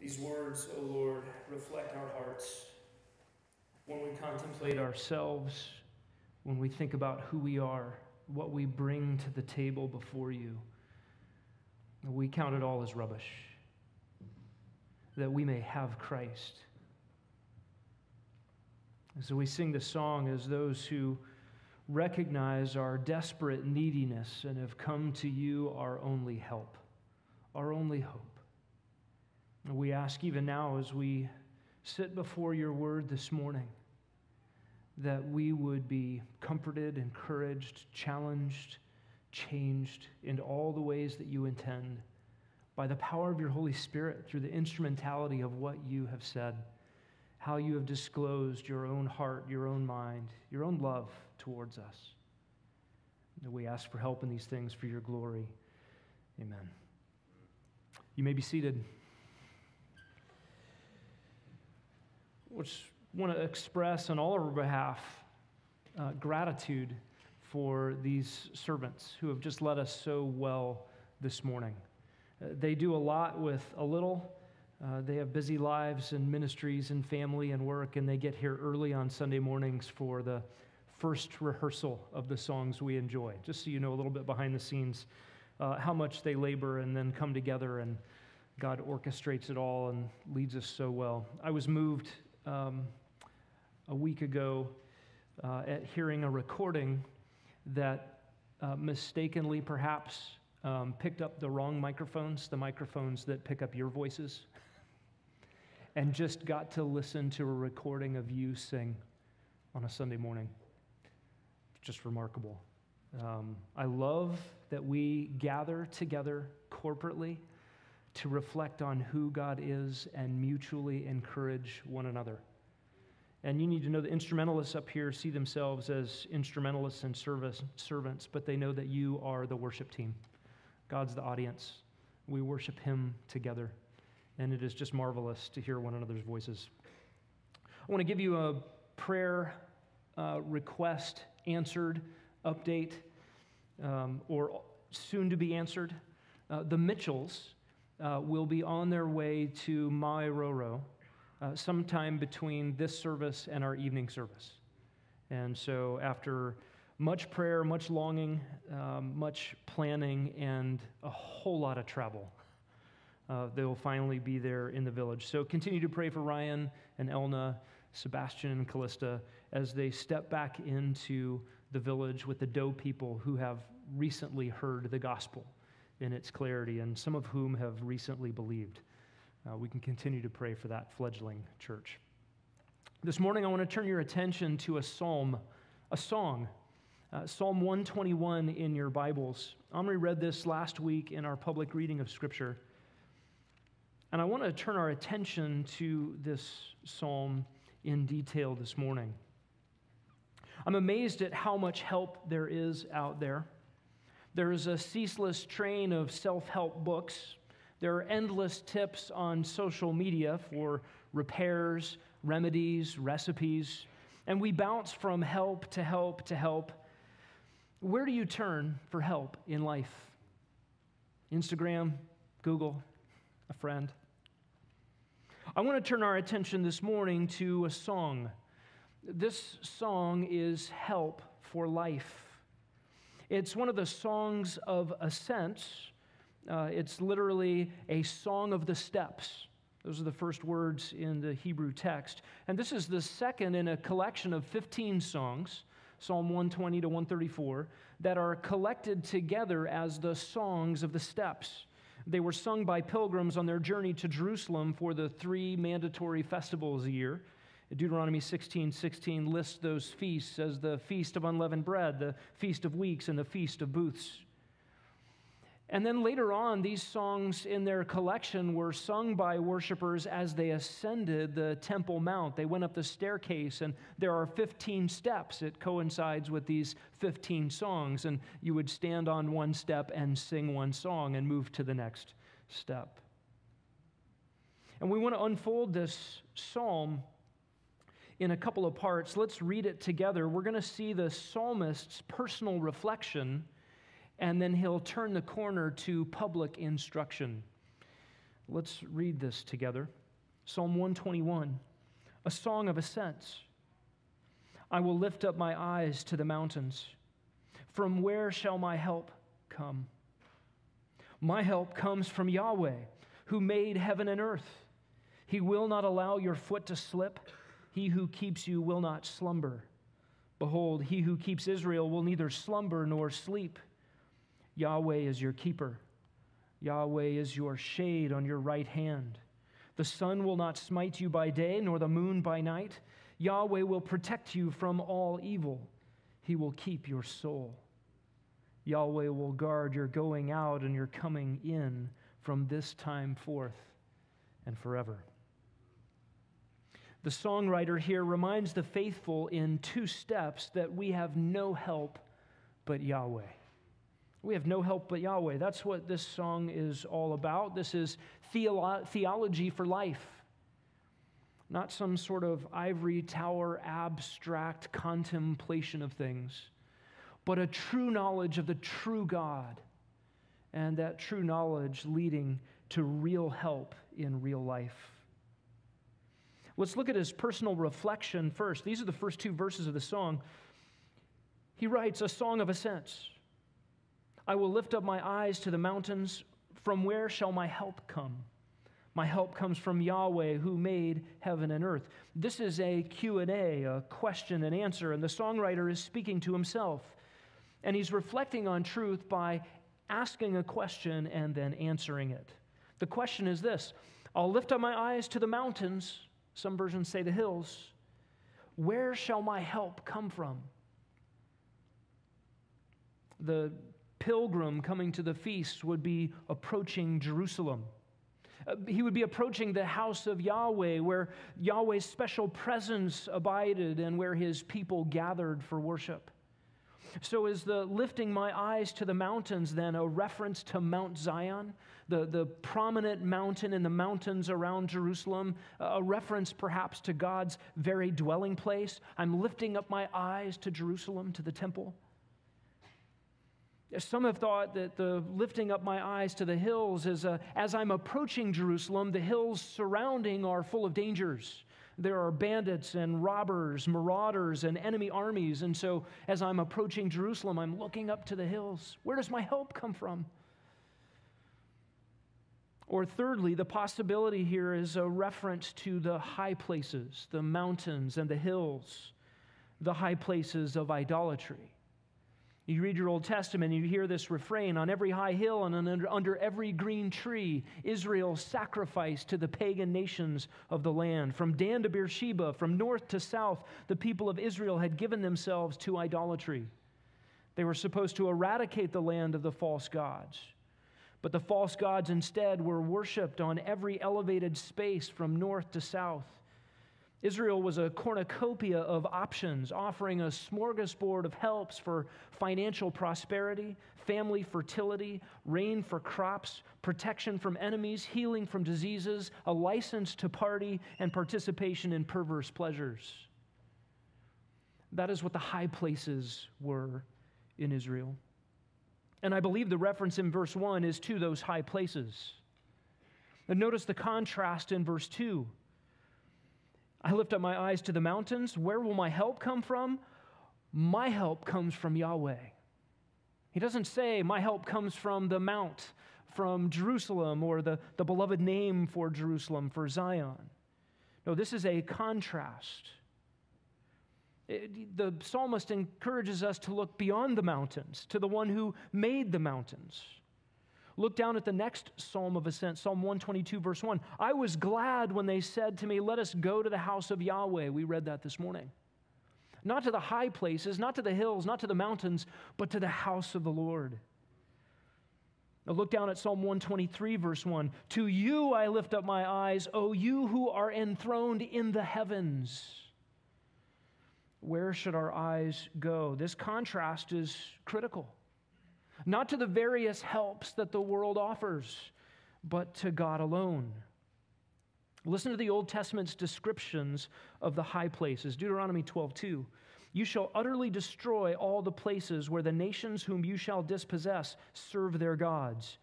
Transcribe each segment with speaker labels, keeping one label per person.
Speaker 1: These words, O Lord, reflect our hearts. When we contemplate ourselves, when we think about who we are, what we bring to the table before you, we count it all as rubbish, that we may have Christ. And so we sing the song as those who recognize our desperate neediness and have come to you, our only help, our only hope. We ask even now as we sit before your word this morning that we would be comforted, encouraged, challenged, changed in all the ways that you intend by the power of your Holy Spirit through the instrumentality of what you have said, how you have disclosed your own heart, your own mind, your own love towards us. We ask for help in these things for your glory. Amen. You may be seated. Which want to express on all of our behalf uh, gratitude for these servants who have just led us so well this morning. Uh, they do a lot with a little. Uh, they have busy lives and ministries and family and work, and they get here early on Sunday mornings for the first rehearsal of the songs we enjoy. Just so you know a little bit behind the scenes, uh, how much they labor and then come together, and God orchestrates it all and leads us so well. I was moved um, a week ago uh, at hearing a recording that uh, mistakenly perhaps um, picked up the wrong microphones, the microphones that pick up your voices, and just got to listen to a recording of you sing on a Sunday morning. Just remarkable. Um, I love that we gather together corporately to reflect on who God is and mutually encourage one another. And you need to know the instrumentalists up here see themselves as instrumentalists and service, servants, but they know that you are the worship team. God's the audience. We worship Him together. And it is just marvelous to hear one another's voices. I want to give you a prayer uh, request answered update um, or soon to be answered. Uh, the Mitchells uh, will be on their way to Mairoro uh, sometime between this service and our evening service. And so, after much prayer, much longing, um, much planning, and a whole lot of travel, uh, they will finally be there in the village. So, continue to pray for Ryan and Elna, Sebastian and Callista as they step back into the village with the Doe people who have recently heard the gospel in its clarity, and some of whom have recently believed uh, we can continue to pray for that fledgling church. This morning, I want to turn your attention to a psalm, a song. Uh, psalm 121 in your Bibles. Omri read this last week in our public reading of Scripture. And I want to turn our attention to this psalm in detail this morning. I'm amazed at how much help there is out there. There is a ceaseless train of self help books there are endless tips on social media for repairs, remedies, recipes, and we bounce from help to help to help. Where do you turn for help in life? Instagram, Google, a friend. I want to turn our attention this morning to a song. This song is Help for Life. It's one of the songs of ascent uh, it's literally a song of the steps. Those are the first words in the Hebrew text. And this is the second in a collection of 15 songs, Psalm 120 to 134, that are collected together as the songs of the steps. They were sung by pilgrims on their journey to Jerusalem for the three mandatory festivals a year. Deuteronomy 16 16 lists those feasts as the Feast of Unleavened Bread, the Feast of Weeks, and the Feast of Booths. And then later on, these songs in their collection were sung by worshipers as they ascended the Temple Mount. They went up the staircase, and there are 15 steps. It coincides with these 15 songs. And you would stand on one step and sing one song and move to the next step. And we want to unfold this psalm in a couple of parts. Let's read it together. We're going to see the psalmist's personal reflection and then he'll turn the corner to public instruction. Let's read this together. Psalm 121, a song of ascents. I will lift up my eyes to the mountains. From where shall my help come? My help comes from Yahweh, who made heaven and earth. He will not allow your foot to slip. He who keeps you will not slumber. Behold, he who keeps Israel will neither slumber nor sleep. Yahweh is your keeper. Yahweh is your shade on your right hand. The sun will not smite you by day, nor the moon by night. Yahweh will protect you from all evil. He will keep your soul. Yahweh will guard your going out and your coming in from this time forth and forever. The songwriter here reminds the faithful in two steps that we have no help but Yahweh. We have no help but Yahweh. That's what this song is all about. This is theolo- theology for life, not some sort of ivory tower abstract contemplation of things, but a true knowledge of the true God, and that true knowledge leading to real help in real life. Let's look at his personal reflection first. These are the first two verses of the song. He writes a song of ascents. I will lift up my eyes to the mountains. From where shall my help come? My help comes from Yahweh who made heaven and earth. This is a Q&A, a question and answer, and the songwriter is speaking to himself. And he's reflecting on truth by asking a question and then answering it. The question is this I'll lift up my eyes to the mountains, some versions say the hills. Where shall my help come from? The pilgrim coming to the feast would be approaching Jerusalem. Uh, he would be approaching the house of Yahweh, where Yahweh's special presence abided and where his people gathered for worship. So, is the lifting my eyes to the mountains then a reference to Mount Zion, the, the prominent mountain in the mountains around Jerusalem, a reference perhaps to God's very dwelling place? I'm lifting up my eyes to Jerusalem, to the temple. Some have thought that the lifting up my eyes to the hills is a, as I'm approaching Jerusalem, the hills surrounding are full of dangers. There are bandits and robbers, marauders, and enemy armies. And so, as I'm approaching Jerusalem, I'm looking up to the hills. Where does my help come from? Or, thirdly, the possibility here is a reference to the high places, the mountains and the hills, the high places of idolatry. You read your Old Testament, you hear this refrain on every high hill and under, under every green tree, Israel sacrificed to the pagan nations of the land. From Dan to Beersheba, from north to south, the people of Israel had given themselves to idolatry. They were supposed to eradicate the land of the false gods. But the false gods instead were worshiped on every elevated space from north to south. Israel was a cornucopia of options, offering a smorgasbord of helps for financial prosperity, family fertility, rain for crops, protection from enemies, healing from diseases, a license to party, and participation in perverse pleasures. That is what the high places were in Israel. And I believe the reference in verse 1 is to those high places. And notice the contrast in verse 2. I lift up my eyes to the mountains. Where will my help come from? My help comes from Yahweh. He doesn't say, My help comes from the mount, from Jerusalem, or the, the beloved name for Jerusalem, for Zion. No, this is a contrast. The psalmist encourages us to look beyond the mountains, to the one who made the mountains. Look down at the next psalm of ascent, Psalm 122, verse 1. I was glad when they said to me, Let us go to the house of Yahweh. We read that this morning. Not to the high places, not to the hills, not to the mountains, but to the house of the Lord. Now look down at Psalm 123, verse 1. To you I lift up my eyes, O you who are enthroned in the heavens. Where should our eyes go? This contrast is critical not to the various helps that the world offers, but to God alone. Listen to the Old Testament's descriptions of the high places. Deuteronomy 12, 2. You shall utterly destroy all the places where the nations whom you shall dispossess serve their gods.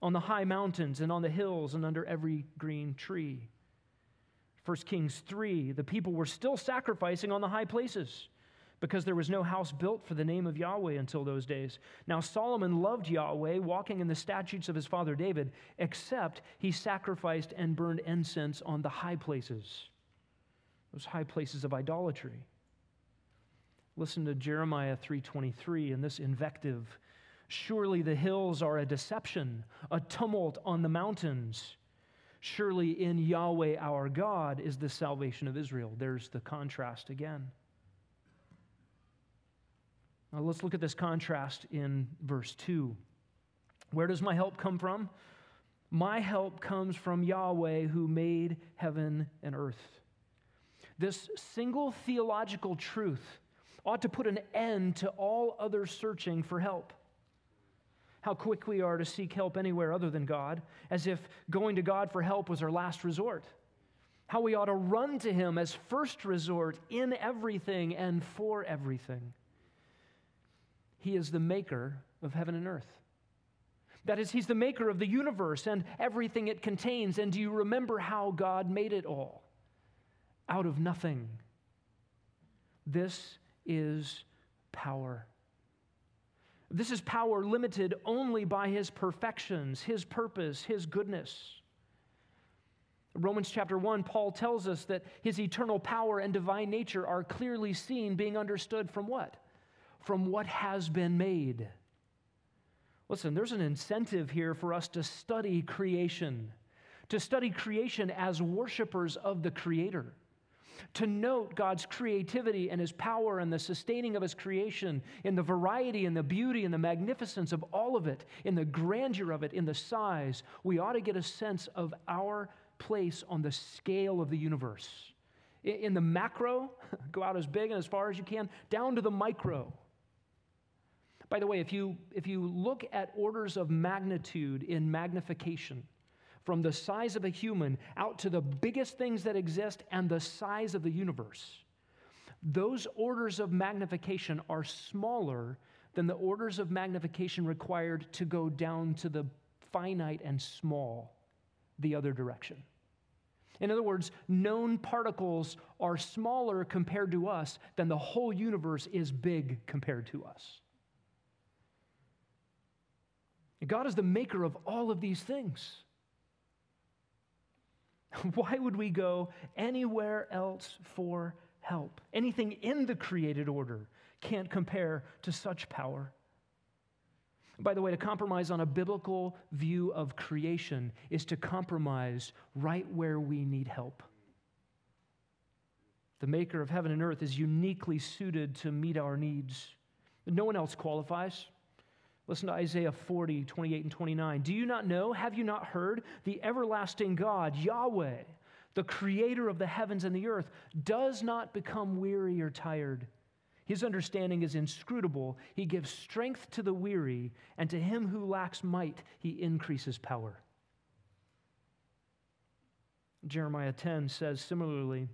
Speaker 1: on the high mountains and on the hills and under every green tree. 1 Kings 3, the people were still sacrificing on the high places because there was no house built for the name of Yahweh until those days. Now, Solomon loved Yahweh, walking in the statutes of his father David, except he sacrificed and burned incense on the high places, those high places of idolatry. Listen to Jeremiah 3:23 and this invective. Surely the hills are a deception, a tumult on the mountains. Surely in Yahweh our God is the salvation of Israel. There's the contrast again. Now let's look at this contrast in verse 2. Where does my help come from? My help comes from Yahweh who made heaven and earth. This single theological truth ought to put an end to all other searching for help. How quick we are to seek help anywhere other than God, as if going to God for help was our last resort. How we ought to run to Him as first resort in everything and for everything. He is the maker of heaven and earth. That is, He's the maker of the universe and everything it contains. And do you remember how God made it all? Out of nothing. This is power. This is power limited only by his perfections, his purpose, his goodness. Romans chapter 1, Paul tells us that his eternal power and divine nature are clearly seen, being understood from what? From what has been made. Listen, there's an incentive here for us to study creation, to study creation as worshipers of the Creator to note God's creativity and his power and the sustaining of his creation in the variety and the beauty and the magnificence of all of it, in the grandeur of it, in the size, we ought to get a sense of our place on the scale of the universe. In the macro, go out as big and as far as you can, down to the micro. By the way, if you, if you look at orders of magnitude in magnification, from the size of a human out to the biggest things that exist and the size of the universe, those orders of magnification are smaller than the orders of magnification required to go down to the finite and small the other direction. In other words, known particles are smaller compared to us than the whole universe is big compared to us. God is the maker of all of these things. Why would we go anywhere else for help? Anything in the created order can't compare to such power. By the way, to compromise on a biblical view of creation is to compromise right where we need help. The maker of heaven and earth is uniquely suited to meet our needs. No one else qualifies. Listen to Isaiah 40, 28 and 29. Do you not know? Have you not heard? The everlasting God, Yahweh, the creator of the heavens and the earth, does not become weary or tired. His understanding is inscrutable. He gives strength to the weary, and to him who lacks might, he increases power. Jeremiah 10 says similarly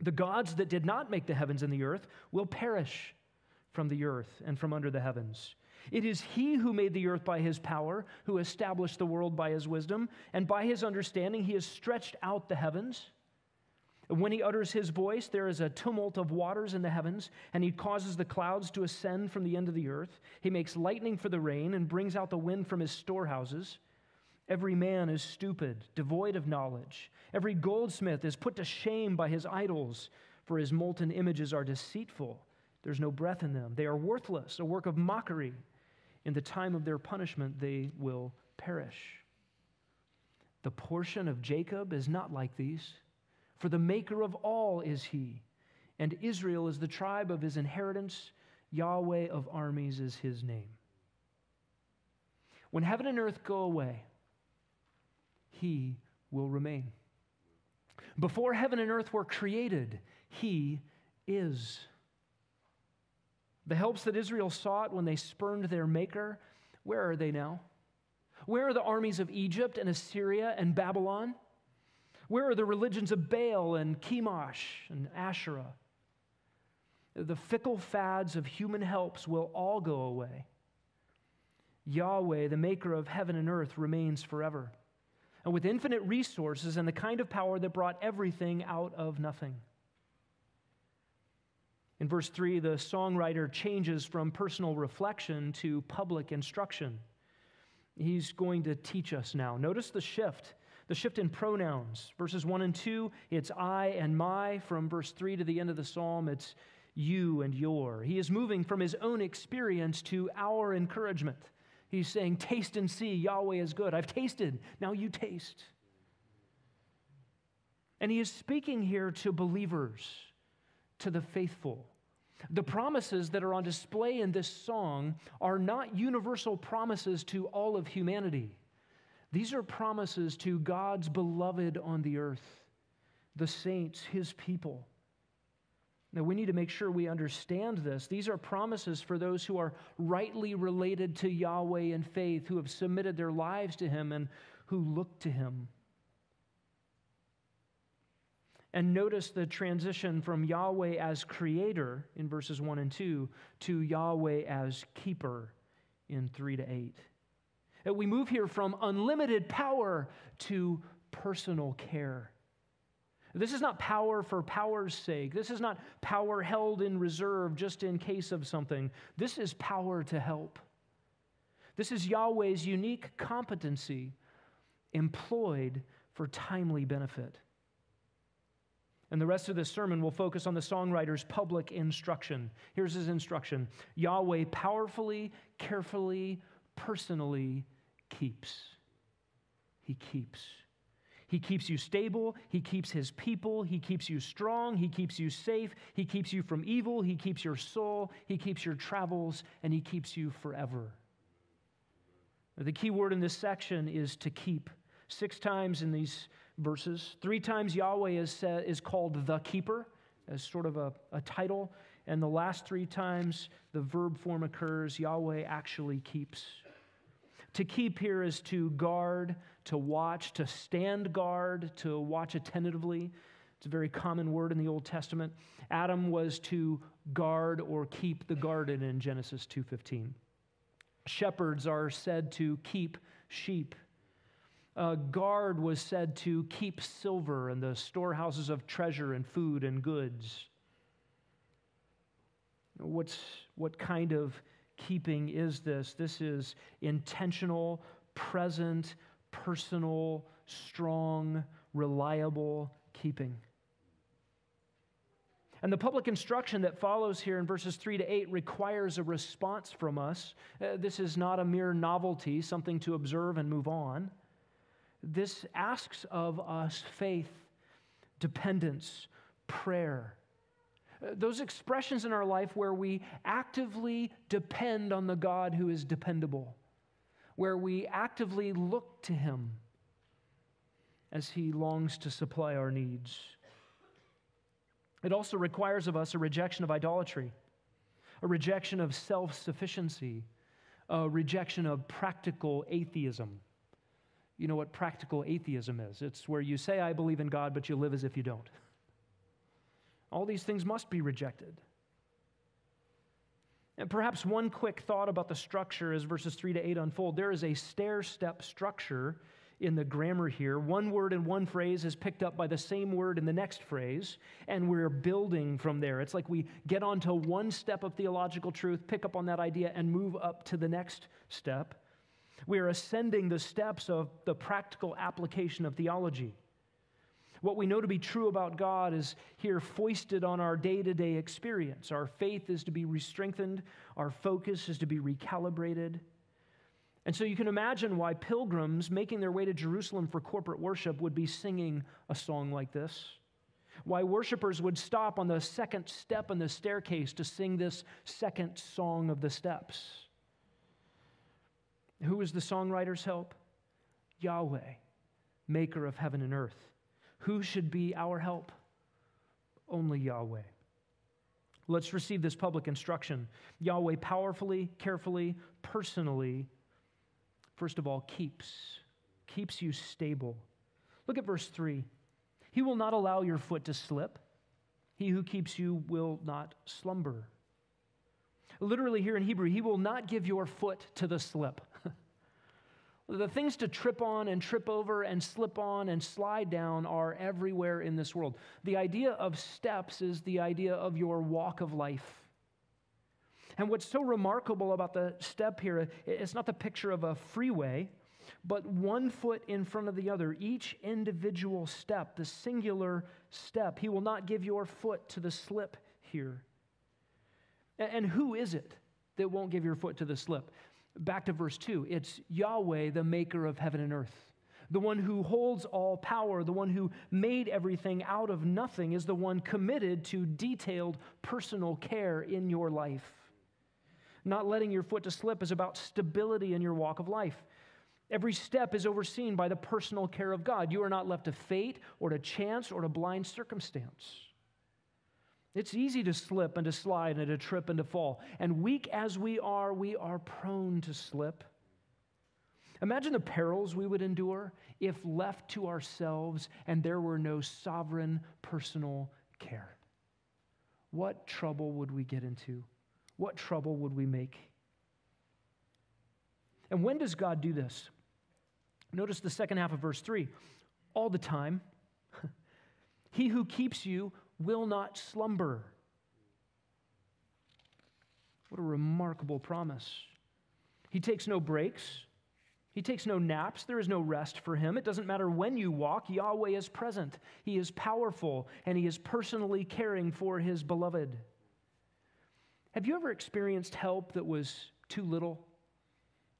Speaker 1: The gods that did not make the heavens and the earth will perish from the earth and from under the heavens. It is he who made the earth by his power, who established the world by his wisdom, and by his understanding he has stretched out the heavens. When he utters his voice, there is a tumult of waters in the heavens, and he causes the clouds to ascend from the end of the earth. He makes lightning for the rain and brings out the wind from his storehouses. Every man is stupid, devoid of knowledge. Every goldsmith is put to shame by his idols, for his molten images are deceitful. There's no breath in them. They are worthless, a work of mockery in the time of their punishment, they will perish. The portion of Jacob is not like these, for the maker of all is he, and Israel is the tribe of his inheritance. Yahweh of armies is his name. When heaven and earth go away, he will remain. Before heaven and earth were created, he is. The helps that Israel sought when they spurned their Maker, where are they now? Where are the armies of Egypt and Assyria and Babylon? Where are the religions of Baal and Chemosh and Asherah? The fickle fads of human helps will all go away. Yahweh, the maker of heaven and earth, remains forever. And with infinite resources and the kind of power that brought everything out of nothing. In verse 3, the songwriter changes from personal reflection to public instruction. He's going to teach us now. Notice the shift, the shift in pronouns. Verses 1 and 2, it's I and my. From verse 3 to the end of the psalm, it's you and your. He is moving from his own experience to our encouragement. He's saying, Taste and see, Yahweh is good. I've tasted, now you taste. And he is speaking here to believers, to the faithful. The promises that are on display in this song are not universal promises to all of humanity. These are promises to God's beloved on the earth, the saints, his people. Now, we need to make sure we understand this. These are promises for those who are rightly related to Yahweh in faith, who have submitted their lives to Him and who look to Him. And notice the transition from Yahweh as creator in verses 1 and 2 to Yahweh as keeper in 3 to 8. We move here from unlimited power to personal care. This is not power for power's sake. This is not power held in reserve just in case of something. This is power to help. This is Yahweh's unique competency employed for timely benefit. And the rest of this sermon will focus on the songwriter's public instruction. Here's his instruction Yahweh powerfully, carefully, personally keeps. He keeps. He keeps you stable. He keeps his people. He keeps you strong. He keeps you safe. He keeps you from evil. He keeps your soul. He keeps your travels, and he keeps you forever. The key word in this section is to keep. Six times in these verses. Three times Yahweh is, is called the keeper as sort of a, a title. And the last three times the verb form occurs, Yahweh actually keeps. To keep here is to guard, to watch, to stand guard, to watch attentively. It's a very common word in the Old Testament. Adam was to guard or keep the garden in Genesis 2:15. Shepherds are said to keep sheep. A guard was said to keep silver and the storehouses of treasure and food and goods. What's, what kind of keeping is this? This is intentional, present, personal, strong, reliable keeping. And the public instruction that follows here in verses 3 to 8 requires a response from us. Uh, this is not a mere novelty, something to observe and move on. This asks of us faith, dependence, prayer. Uh, those expressions in our life where we actively depend on the God who is dependable, where we actively look to Him as He longs to supply our needs. It also requires of us a rejection of idolatry, a rejection of self sufficiency, a rejection of practical atheism. You know what practical atheism is? It's where you say, I believe in God, but you live as if you don't. All these things must be rejected. And perhaps one quick thought about the structure as verses 3 to 8 unfold. There is a stair step structure in the grammar here. One word in one phrase is picked up by the same word in the next phrase, and we're building from there. It's like we get onto one step of theological truth, pick up on that idea, and move up to the next step. We are ascending the steps of the practical application of theology. What we know to be true about God is here foisted on our day to day experience. Our faith is to be strengthened, our focus is to be recalibrated. And so you can imagine why pilgrims making their way to Jerusalem for corporate worship would be singing a song like this. Why worshipers would stop on the second step in the staircase to sing this second song of the steps. Who is the songwriter's help? Yahweh, maker of heaven and earth. Who should be our help? Only Yahweh. Let's receive this public instruction. Yahweh powerfully, carefully, personally, first of all, keeps, keeps you stable. Look at verse 3. He will not allow your foot to slip. He who keeps you will not slumber. Literally, here in Hebrew, he will not give your foot to the slip. The things to trip on and trip over and slip on and slide down are everywhere in this world. The idea of steps is the idea of your walk of life. And what's so remarkable about the step here, it's not the picture of a freeway, but one foot in front of the other, each individual step, the singular step. He will not give your foot to the slip here. And who is it that won't give your foot to the slip? Back to verse 2 it's Yahweh, the maker of heaven and earth. The one who holds all power, the one who made everything out of nothing, is the one committed to detailed personal care in your life. Not letting your foot to slip is about stability in your walk of life. Every step is overseen by the personal care of God. You are not left to fate or to chance or to blind circumstance. It's easy to slip and to slide and to trip and to fall. And weak as we are, we are prone to slip. Imagine the perils we would endure if left to ourselves and there were no sovereign personal care. What trouble would we get into? What trouble would we make? And when does God do this? Notice the second half of verse 3 all the time. he who keeps you will not slumber. What a remarkable promise. He takes no breaks. He takes no naps. There is no rest for him. It doesn't matter when you walk, Yahweh is present. He is powerful, and he is personally caring for his beloved. Have you ever experienced help that was too little,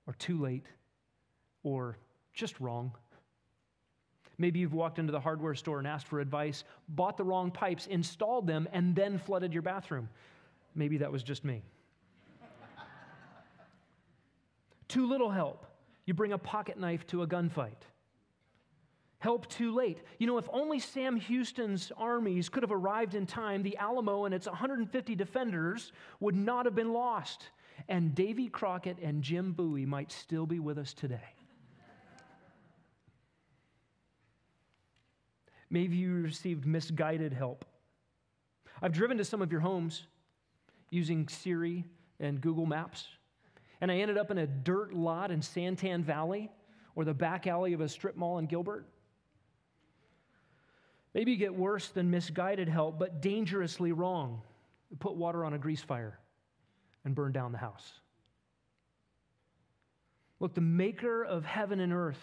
Speaker 1: or too late, or just wrong? Maybe you've walked into the hardware store and asked for advice, bought the wrong pipes, installed them, and then flooded your bathroom. Maybe that was just me. too little help. You bring a pocket knife to a gunfight. Help too late. You know, if only Sam Houston's armies could have arrived in time, the Alamo and its 150 defenders would not have been lost. And Davy Crockett and Jim Bowie might still be with us today. Maybe you received misguided help. I've driven to some of your homes using Siri and Google Maps, and I ended up in a dirt lot in Santan Valley or the back alley of a strip mall in Gilbert. Maybe you get worse than misguided help, but dangerously wrong. Put water on a grease fire and burn down the house. Look, the maker of heaven and earth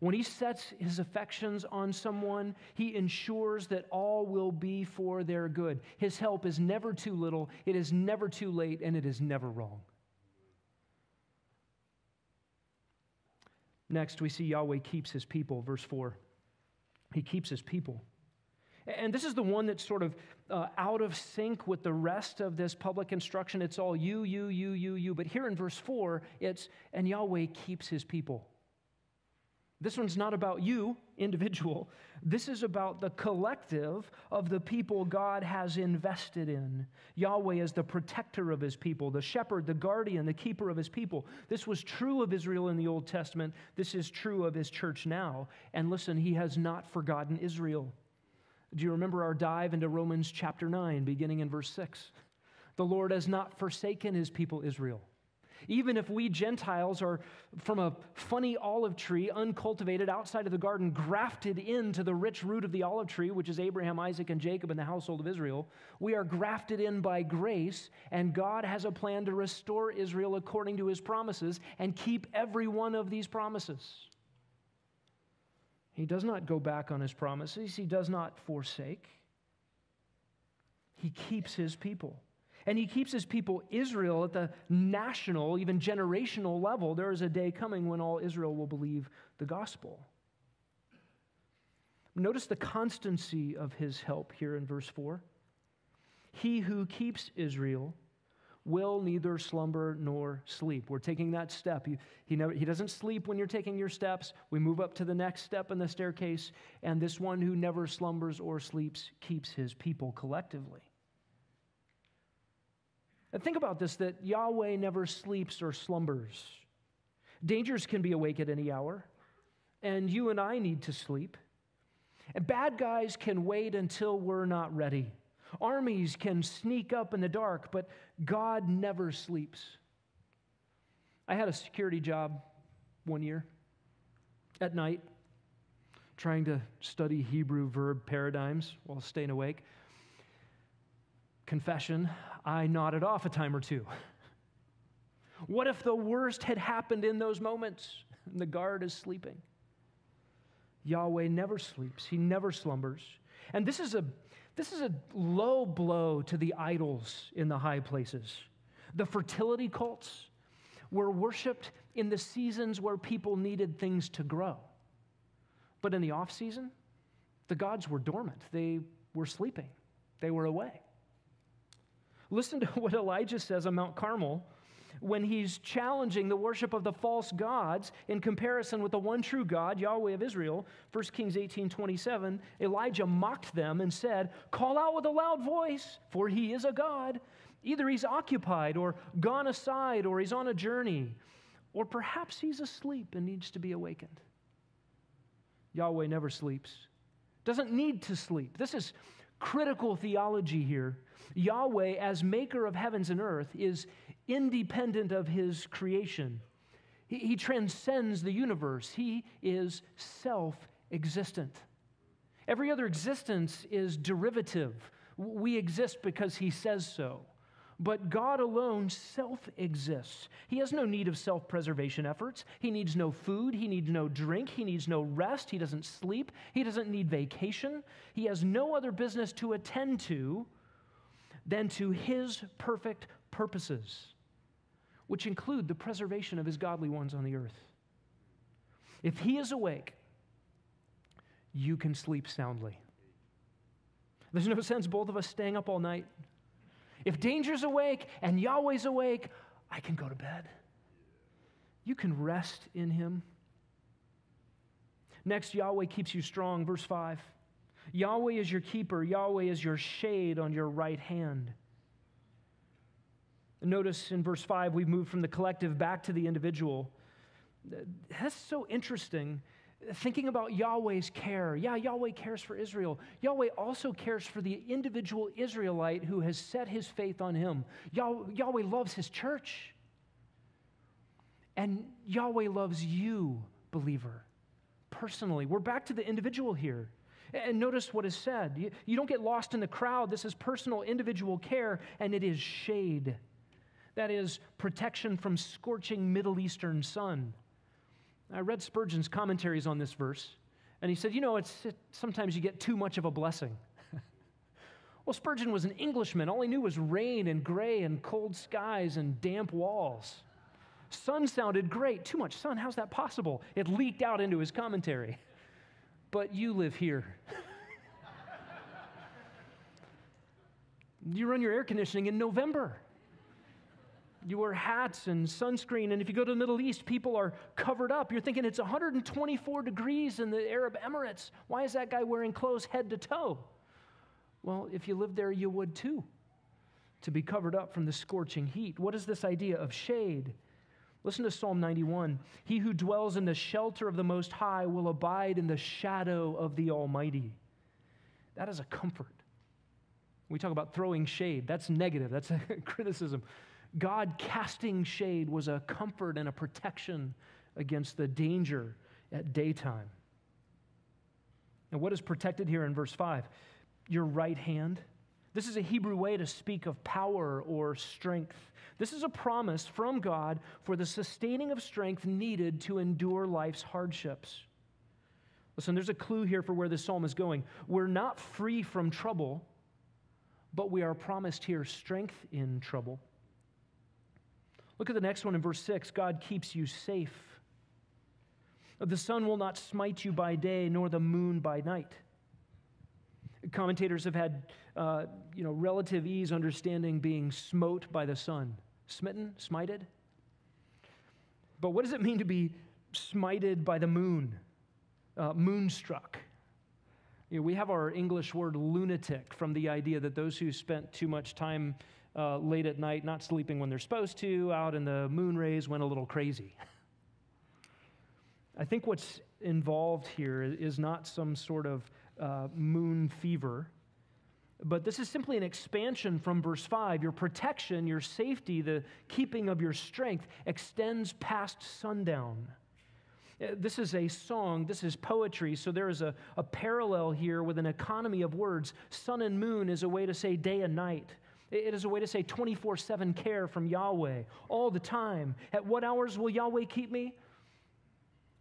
Speaker 1: when he sets his affections on someone, he ensures that all will be for their good. His help is never too little, it is never too late, and it is never wrong. Next, we see Yahweh keeps his people, verse 4. He keeps his people. And this is the one that's sort of uh, out of sync with the rest of this public instruction. It's all you, you, you, you, you. But here in verse 4, it's, and Yahweh keeps his people. This one's not about you, individual. This is about the collective of the people God has invested in. Yahweh is the protector of his people, the shepherd, the guardian, the keeper of his people. This was true of Israel in the Old Testament. This is true of his church now. And listen, he has not forgotten Israel. Do you remember our dive into Romans chapter 9, beginning in verse 6? The Lord has not forsaken his people Israel. Even if we Gentiles are from a funny olive tree, uncultivated outside of the garden, grafted into the rich root of the olive tree, which is Abraham, Isaac, and Jacob in the household of Israel, we are grafted in by grace, and God has a plan to restore Israel according to his promises and keep every one of these promises. He does not go back on his promises, he does not forsake. He keeps his people and he keeps his people Israel at the national, even generational level. There is a day coming when all Israel will believe the gospel. Notice the constancy of his help here in verse 4. He who keeps Israel will neither slumber nor sleep. We're taking that step. He, he, never, he doesn't sleep when you're taking your steps. We move up to the next step in the staircase, and this one who never slumbers or sleeps keeps his people collectively. And think about this that Yahweh never sleeps or slumbers. Dangers can be awake at any hour, and you and I need to sleep. And bad guys can wait until we're not ready. Armies can sneak up in the dark, but God never sleeps. I had a security job one year. at night, trying to study Hebrew verb paradigms while staying awake. Confession, I nodded off a time or two. What if the worst had happened in those moments the guard is sleeping? Yahweh never sleeps, he never slumbers. And this is a this is a low blow to the idols in the high places. The fertility cults were worshiped in the seasons where people needed things to grow. But in the off season, the gods were dormant. They were sleeping. They were away. Listen to what Elijah says on Mount Carmel when he's challenging the worship of the false gods in comparison with the one true God, Yahweh of Israel, 1 Kings 18 27, Elijah mocked them and said, Call out with a loud voice, for he is a God. Either he's occupied or gone aside or he's on a journey, or perhaps he's asleep and needs to be awakened. Yahweh never sleeps, doesn't need to sleep. This is critical theology here. Yahweh, as maker of heavens and earth, is independent of his creation. He, he transcends the universe, he is self existent. Every other existence is derivative. We exist because he says so. But God alone self exists. He has no need of self preservation efforts. He needs no food. He needs no drink. He needs no rest. He doesn't sleep. He doesn't need vacation. He has no other business to attend to than to his perfect purposes which include the preservation of his godly ones on the earth. If he is awake, you can sleep soundly. There's no sense both of us staying up all night. If danger's awake and Yahweh's awake, I can go to bed. You can rest in him. Next, Yahweh keeps you strong. Verse 5 Yahweh is your keeper, Yahweh is your shade on your right hand. Notice in verse 5, we've moved from the collective back to the individual. That's so interesting. Thinking about Yahweh's care. Yeah, Yahweh cares for Israel. Yahweh also cares for the individual Israelite who has set his faith on him. Yahweh loves his church. And Yahweh loves you, believer, personally. We're back to the individual here. And notice what is said. You, don't get lost in the crowd. This is personal, individual care, and it is shade. That is, protection from scorching Middle Eastern sun. I read Spurgeon's commentaries on this verse, and he said, You know, it's, it, sometimes you get too much of a blessing. well, Spurgeon was an Englishman. All he knew was rain and gray and cold skies and damp walls. Sun sounded great. Too much sun. How's that possible? It leaked out into his commentary. But you live here. you run your air conditioning in November. You wear hats and sunscreen, and if you go to the Middle East, people are covered up. You're thinking it's 124 degrees in the Arab Emirates. Why is that guy wearing clothes head to toe? Well, if you lived there, you would too, to be covered up from the scorching heat. What is this idea of shade? Listen to Psalm 91. He who dwells in the shelter of the Most High will abide in the shadow of the Almighty. That is a comfort. We talk about throwing shade. That's negative, that's a criticism. God casting shade was a comfort and a protection against the danger at daytime. And what is protected here in verse 5? Your right hand. This is a Hebrew way to speak of power or strength. This is a promise from God for the sustaining of strength needed to endure life's hardships. Listen, there's a clue here for where this psalm is going. We're not free from trouble, but we are promised here strength in trouble. Look at the next one in verse 6 God keeps you safe. The sun will not smite you by day, nor the moon by night. Commentators have had, uh, you know, relative ease understanding being smote by the sun. Smitten, smited. But what does it mean to be smited by the moon? Uh, moonstruck. You know, we have our English word lunatic from the idea that those who spent too much time uh, late at night, not sleeping when they're supposed to, out in the moon rays, went a little crazy. I think what's involved here is not some sort of uh, moon fever, but this is simply an expansion from verse 5. Your protection, your safety, the keeping of your strength extends past sundown. Uh, this is a song, this is poetry, so there is a, a parallel here with an economy of words. Sun and moon is a way to say day and night. It is a way to say 24 7 care from Yahweh all the time. At what hours will Yahweh keep me?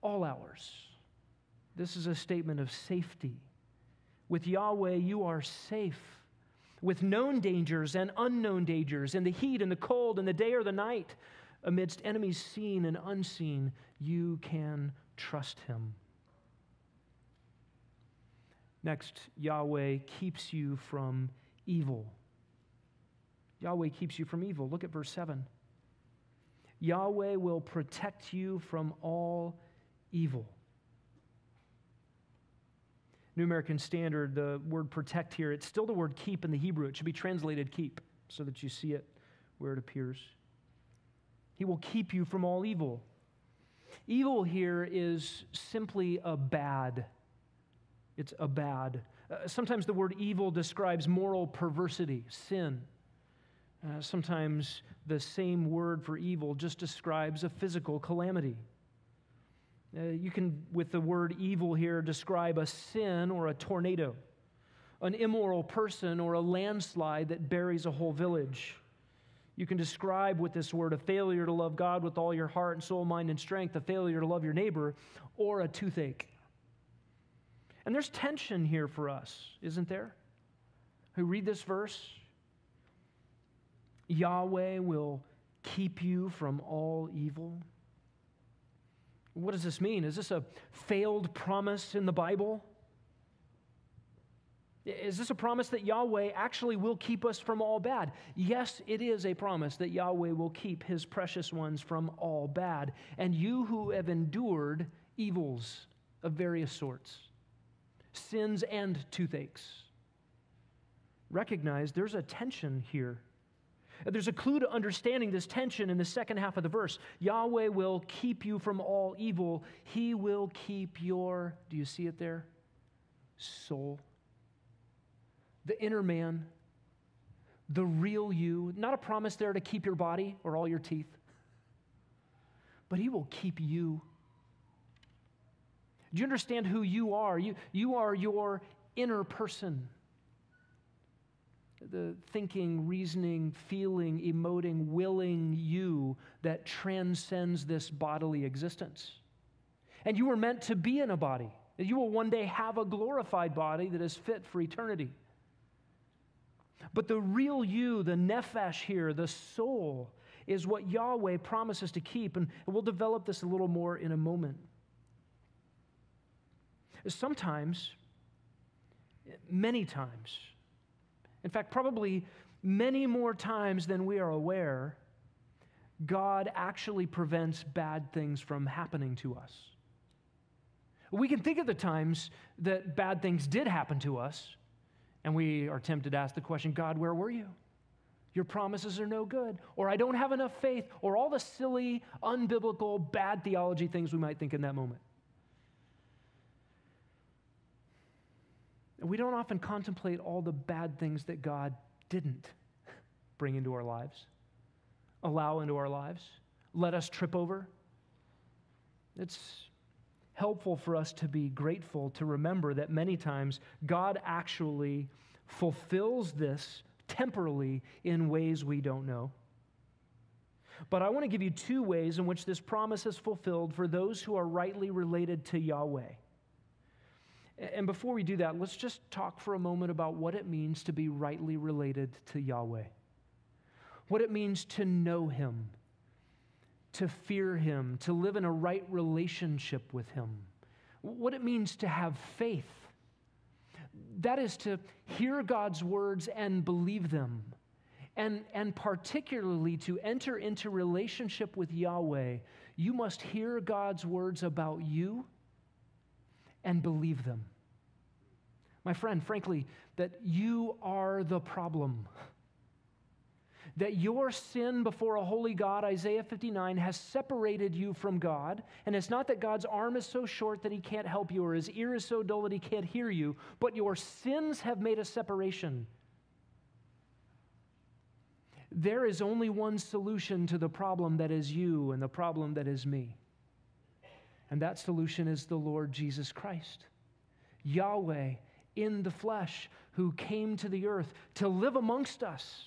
Speaker 1: All hours. This is a statement of safety. With Yahweh, you are safe. With known dangers and unknown dangers, in the heat and the cold, in the day or the night, amidst enemies seen and unseen, you can trust him. Next, Yahweh keeps you from evil. Yahweh keeps you from evil. Look at verse 7. Yahweh will protect you from all evil. New American Standard, the word protect here, it's still the word keep in the Hebrew. It should be translated keep so that you see it where it appears. He will keep you from all evil. Evil here is simply a bad. It's a bad. Uh, sometimes the word evil describes moral perversity, sin. Uh, sometimes the same word for evil just describes a physical calamity. Uh, you can, with the word evil here, describe a sin or a tornado, an immoral person or a landslide that buries a whole village. You can describe with this word a failure to love God with all your heart and soul, mind, and strength, a failure to love your neighbor, or a toothache. And there's tension here for us, isn't there? Who read this verse? Yahweh will keep you from all evil. What does this mean? Is this a failed promise in the Bible? Is this a promise that Yahweh actually will keep us from all bad? Yes, it is a promise that Yahweh will keep his precious ones from all bad. And you who have endured evils of various sorts, sins and toothaches, recognize there's a tension here. There's a clue to understanding this tension in the second half of the verse. Yahweh will keep you from all evil. He will keep your, do you see it there? Soul the inner man, the real you. Not a promise there to keep your body or all your teeth, but He will keep you. Do you understand who you are? You, you are your inner person. The thinking, reasoning, feeling, emoting, willing you that transcends this bodily existence. And you were meant to be in a body. You will one day have a glorified body that is fit for eternity. But the real you, the nephesh here, the soul, is what Yahweh promises to keep. And we'll develop this a little more in a moment. Sometimes, many times, in fact, probably many more times than we are aware, God actually prevents bad things from happening to us. We can think of the times that bad things did happen to us, and we are tempted to ask the question God, where were you? Your promises are no good, or I don't have enough faith, or all the silly, unbiblical, bad theology things we might think in that moment. We don't often contemplate all the bad things that God didn't bring into our lives, allow into our lives, let us trip over. It's helpful for us to be grateful to remember that many times God actually fulfills this temporally in ways we don't know. But I want to give you two ways in which this promise is fulfilled for those who are rightly related to Yahweh. And before we do that, let's just talk for a moment about what it means to be rightly related to Yahweh. What it means to know Him, to fear Him, to live in a right relationship with Him, what it means to have faith. That is to hear God's words and believe them. And, and particularly to enter into relationship with Yahweh, you must hear God's words about you and believe them. My friend, frankly, that you are the problem that your sin before a holy God, Isaiah 59, has separated you from God. And it's not that God's arm is so short that he can't help you or his ear is so dull that he can't hear you, but your sins have made a separation. There is only one solution to the problem that is you and the problem that is me. And that solution is the Lord Jesus Christ. Yahweh in the flesh, who came to the earth to live amongst us,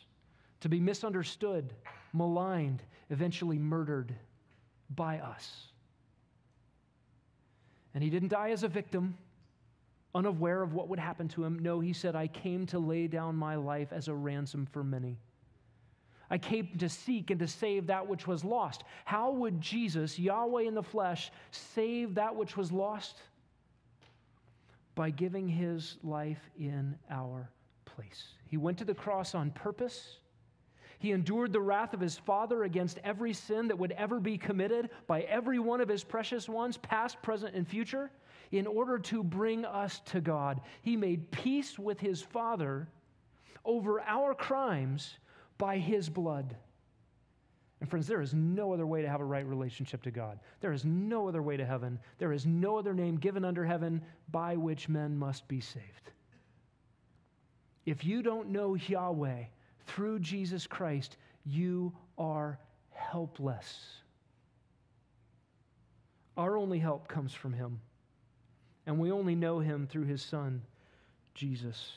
Speaker 1: to be misunderstood, maligned, eventually murdered by us. And he didn't die as a victim, unaware of what would happen to him. No, he said, I came to lay down my life as a ransom for many. I came to seek and to save that which was lost. How would Jesus, Yahweh in the flesh, save that which was lost? By giving his life in our place. He went to the cross on purpose. He endured the wrath of his Father against every sin that would ever be committed by every one of his precious ones, past, present, and future, in order to bring us to God. He made peace with his Father over our crimes by his blood. And friends, there is no other way to have a right relationship to God. There is no other way to heaven. There is no other name given under heaven by which men must be saved. If you don't know Yahweh through Jesus Christ, you are helpless. Our only help comes from Him, and we only know Him through His Son, Jesus.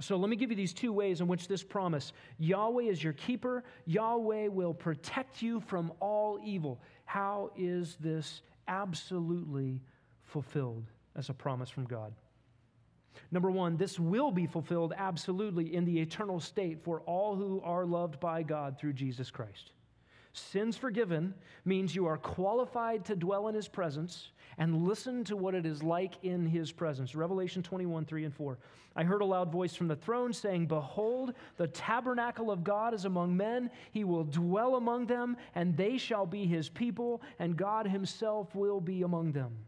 Speaker 1: So let me give you these two ways in which this promise Yahweh is your keeper, Yahweh will protect you from all evil. How is this absolutely fulfilled as a promise from God? Number one, this will be fulfilled absolutely in the eternal state for all who are loved by God through Jesus Christ. Sins forgiven means you are qualified to dwell in his presence and listen to what it is like in his presence. Revelation 21, 3 and 4. I heard a loud voice from the throne saying, Behold, the tabernacle of God is among men. He will dwell among them, and they shall be his people, and God himself will be among them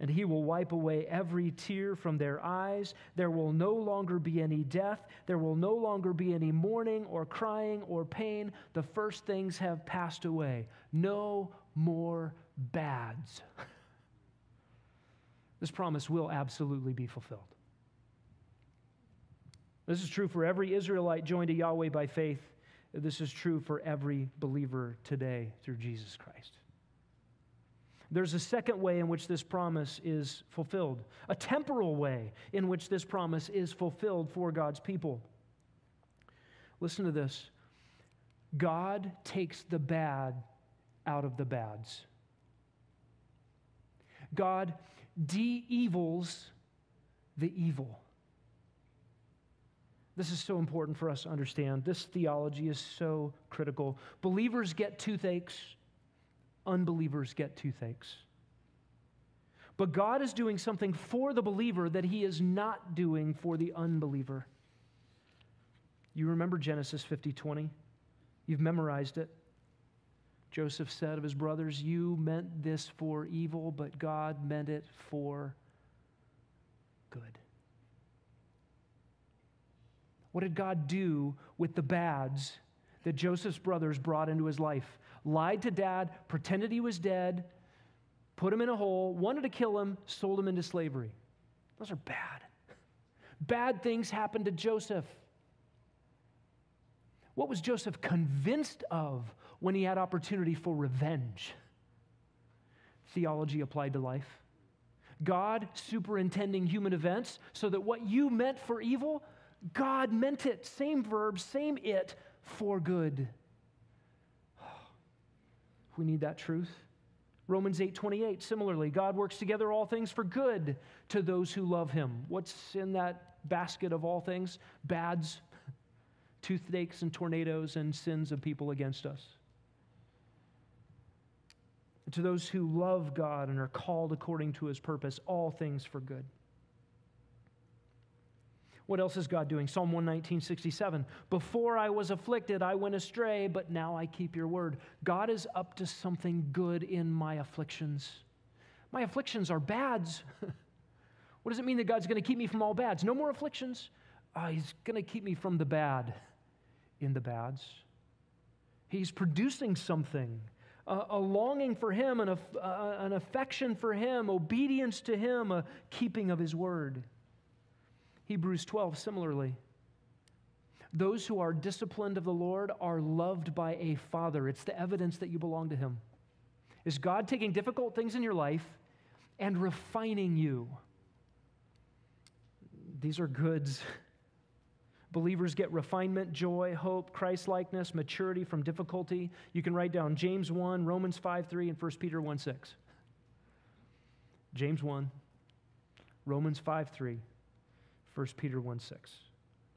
Speaker 1: and he will wipe away every tear from their eyes. There will no longer be any death. There will no longer be any mourning or crying or pain. The first things have passed away. No more bads. this promise will absolutely be fulfilled. This is true for every Israelite joined to Yahweh by faith. This is true for every believer today through Jesus Christ. There's a second way in which this promise is fulfilled, a temporal way in which this promise is fulfilled for God's people. Listen to this God takes the bad out of the bads. God de evils the evil. This is so important for us to understand. This theology is so critical. Believers get toothaches unbelievers get toothaches. But God is doing something for the believer that he is not doing for the unbeliever. You remember Genesis 50 20? You've memorized it. Joseph said of his brothers, You meant this for evil, but God meant it for good. What did God do with the bads that Joseph's brothers brought into his life? Lied to dad, pretended he was dead, put him in a hole, wanted to kill him, sold him into slavery. Those are bad. Bad things happened to Joseph. What was Joseph convinced of when he had opportunity for revenge? Theology applied to life. God superintending human events so that what you meant for evil, God meant it. Same verb, same it for good. We need that truth. Romans 8:28 similarly God works together all things for good to those who love him. What's in that basket of all things? Bads, toothaches and tornadoes and sins of people against us. to those who love God and are called according to his purpose, all things for good. What else is God doing? Psalm 119, 67. Before I was afflicted, I went astray, but now I keep your word. God is up to something good in my afflictions. My afflictions are bads. what does it mean that God's going to keep me from all bads? No more afflictions. Uh, he's going to keep me from the bad in the bads. He's producing something. A longing for him, an, uh, an affection for him, obedience to him, a keeping of his word. Hebrews 12, similarly. Those who are disciplined of the Lord are loved by a father. It's the evidence that you belong to him. is God taking difficult things in your life and refining you. These are goods. Believers get refinement, joy, hope, Christ likeness, maturity from difficulty. You can write down James 1, Romans 5 3, and 1 Peter 1 6. James 1, Romans 5 3, 1 Peter 1 6.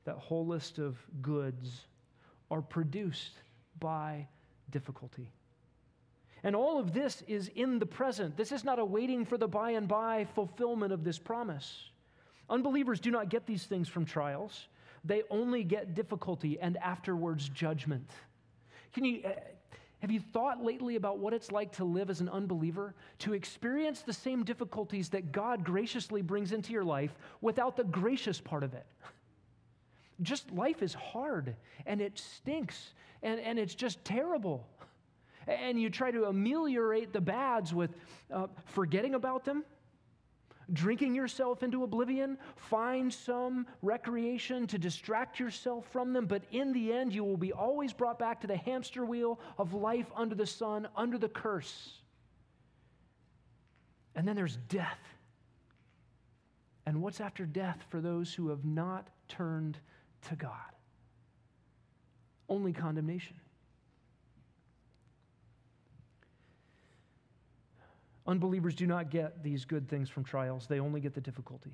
Speaker 1: That whole list of goods are produced by difficulty. And all of this is in the present. This is not a waiting for the by and by fulfillment of this promise. Unbelievers do not get these things from trials, they only get difficulty and afterwards judgment. Can you. Uh, Have you thought lately about what it's like to live as an unbeliever? To experience the same difficulties that God graciously brings into your life without the gracious part of it. Just life is hard and it stinks and, and it's just terrible and you try to ameliorate the bads with uh, forgetting about them, drinking yourself into oblivion, find some recreation to distract yourself from them, but in the end, you will be always brought back to the hamster wheel of life under the sun, under the curse. And then there's death. And what's after death for those who have not turned to God? Only condemnation. Unbelievers do not get these good things from trials, they only get the difficulty.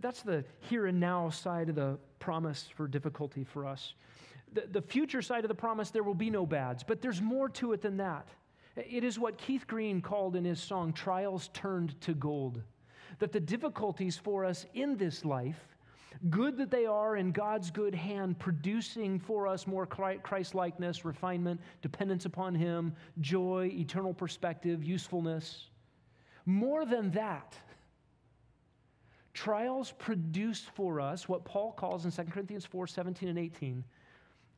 Speaker 1: That's the here and now side of the promise for difficulty for us. The, the future side of the promise, there will be no bads, but there's more to it than that. It is what Keith Green called in his song, Trials Turned to Gold. That the difficulties for us in this life Good that they are in God's good hand, producing for us more Christ likeness, refinement, dependence upon Him, joy, eternal perspective, usefulness. More than that, trials produce for us what Paul calls in 2 Corinthians 4 17 and 18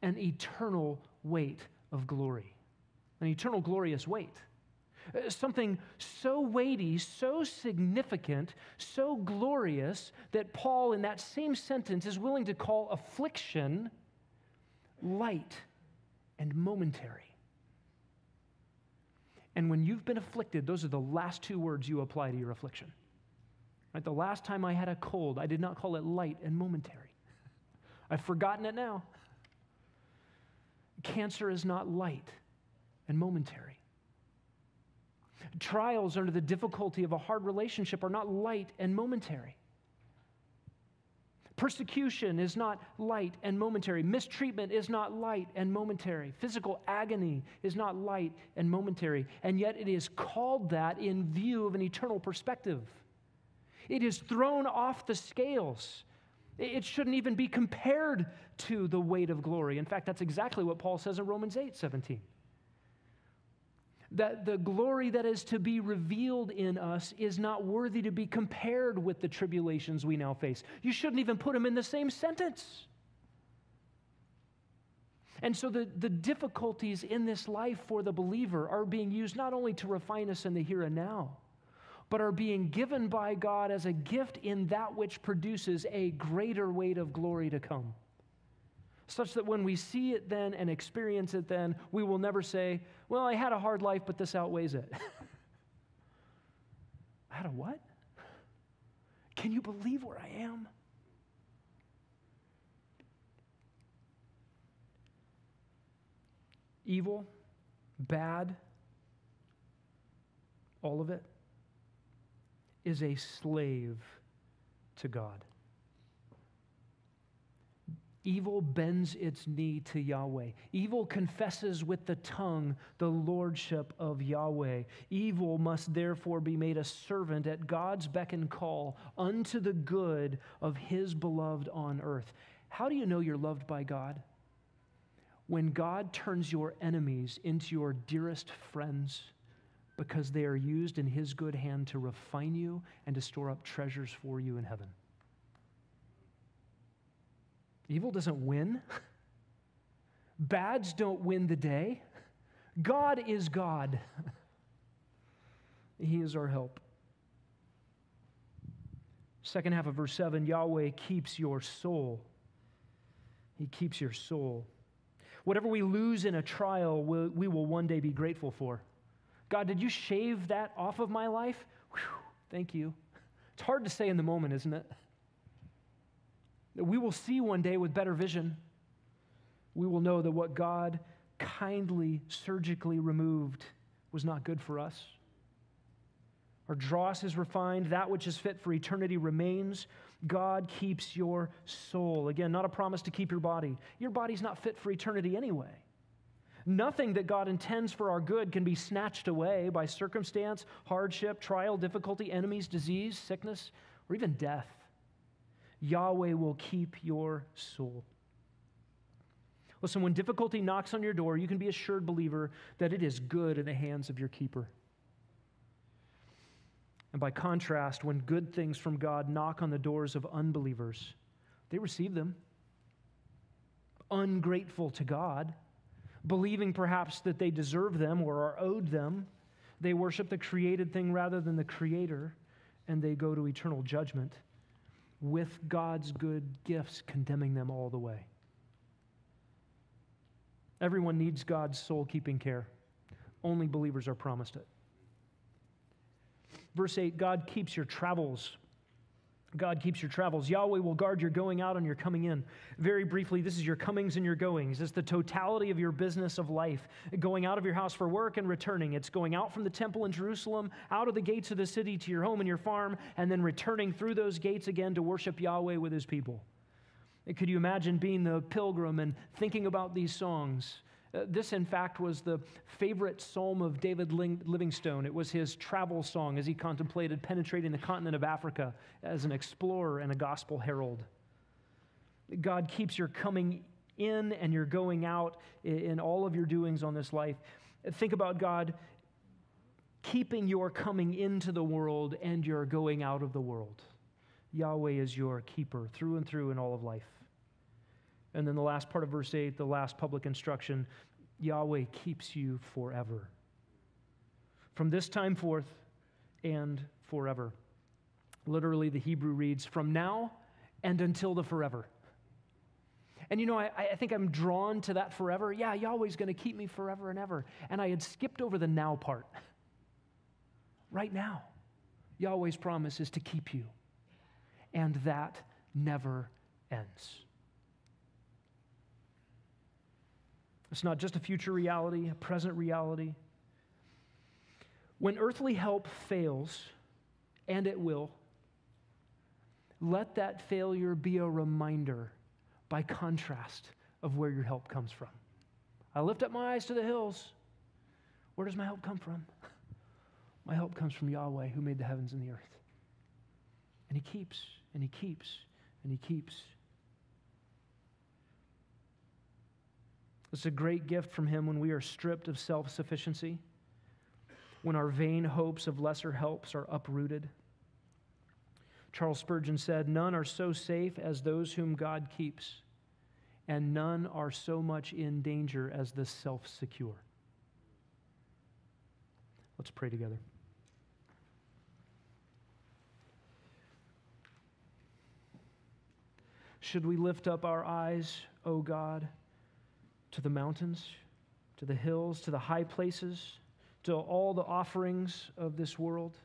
Speaker 1: an eternal weight of glory, an eternal glorious weight. Uh, something so weighty, so significant, so glorious that Paul, in that same sentence, is willing to call affliction light and momentary. And when you've been afflicted, those are the last two words you apply to your affliction. Right? The last time I had a cold, I did not call it light and momentary. I've forgotten it now. Cancer is not light and momentary. Trials under the difficulty of a hard relationship are not light and momentary. Persecution is not light and momentary. Mistreatment is not light and momentary. Physical agony is not light and momentary. And yet it is called that in view of an eternal perspective. It is thrown off the scales. It shouldn't even be compared to the weight of glory. In fact, that's exactly what Paul says in Romans 8 17 that the glory that is to be revealed in us is not worthy to be compared with the tribulations we now face. You shouldn't even put them in the same sentence. And so the, the difficulties in this life for the believer are being used not only to refine us in the here and now, but are being given by God as a gift in that which produces a greater weight of glory to come such that when we see it then and experience it then, we will never say, Well, I had a hard life, but this outweighs it. I had a what? Can you believe where I am? Evil, bad, all of it is a slave to God. Evil bends its knee to Yahweh. Evil confesses with the tongue the lordship of Yahweh. Evil must therefore be made a servant at God's beck and call unto the good of his beloved on earth. How do you know you're loved by God? When God turns your enemies into your dearest friends because they are used in his good hand to refine you and to store up treasures for you in heaven. Evil doesn't win. Bads don't win the day. God is God. he is our help. Second half of verse 7 Yahweh keeps your soul. He keeps your soul. Whatever we lose in a trial, we will one day be grateful for. God, did you shave that off of my life? Whew, thank you. It's hard to say in the moment, isn't it? We will see one day with better vision. We will know that what God kindly, surgically removed was not good for us. Our dross is refined, that which is fit for eternity remains. God keeps your soul. Again, not a promise to keep your body. Your body's not fit for eternity anyway. Nothing that God intends for our good can be snatched away by circumstance, hardship, trial, difficulty, enemies, disease, sickness, or even death. Yahweh will keep your soul. Listen, when difficulty knocks on your door, you can be assured, believer, that it is good in the hands of your keeper. And by contrast, when good things from God knock on the doors of unbelievers, they receive them. Ungrateful to God, believing perhaps that they deserve them or are owed them, they worship the created thing rather than the Creator, and they go to eternal judgment with God's good gifts condemning them all the way. Everyone needs God's soul keeping care. Only believers are promised it. Verse 8 God keeps your travels. God keeps your travels. Yahweh will guard your going out and your coming in. Very briefly, this is your comings and your goings. It's the totality of your business of life. Going out of your house for work and returning. It's going out from the temple in Jerusalem, out of the gates of the city to your home and your farm, and then returning through those gates again to worship Yahweh with his people. Could you imagine being the pilgrim and thinking about these songs? Uh, this, in fact, was the favorite psalm of David Livingstone. It was his travel song as he contemplated penetrating the continent of Africa as an explorer and a gospel herald. God keeps your coming in and your going out in all of your doings on this life. Think about God keeping your coming into the world and your going out of the world. Yahweh is your keeper through and through in all of life. And then the last part of verse 8, the last public instruction Yahweh keeps you forever. From this time forth and forever. Literally, the Hebrew reads, from now and until the forever. And you know, I, I think I'm drawn to that forever. Yeah, Yahweh's going to keep me forever and ever. And I had skipped over the now part. Right now, Yahweh's promise is to keep you. And that never ends. It's not just a future reality, a present reality. When earthly help fails, and it will, let that failure be a reminder, by contrast, of where your help comes from. I lift up my eyes to the hills. Where does my help come from? My help comes from Yahweh who made the heavens and the earth. And He keeps, and He keeps, and He keeps. It's a great gift from Him when we are stripped of self sufficiency, when our vain hopes of lesser helps are uprooted. Charles Spurgeon said, None are so safe as those whom God keeps, and none are so much in danger as the self secure. Let's pray together. Should we lift up our eyes, O God? To the mountains, to the hills, to the high places, to all the offerings of this world?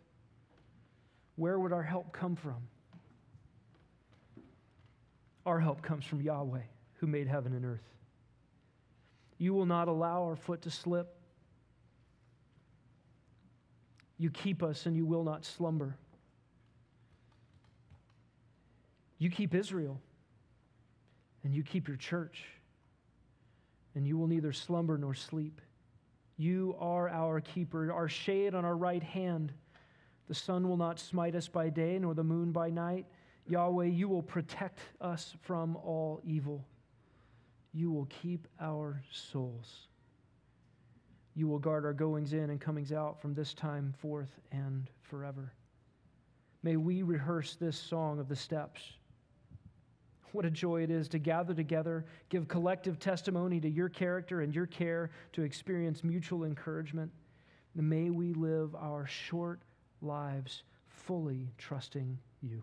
Speaker 1: Where would our help come from? Our help comes from Yahweh, who made heaven and earth. You will not allow our foot to slip. You keep us and you will not slumber. You keep Israel and you keep your church and you will neither slumber nor sleep. You are our keeper, our shade on our right hand. The sun will not smite us by day, nor the moon by night. Yahweh, you will protect us from all evil. You will keep our souls. You will guard our goings in and comings out from this time forth and forever. May we rehearse this song of the steps what a joy it is to gather together, give collective testimony to your character and your care, to experience mutual encouragement. May we live our short lives fully trusting you.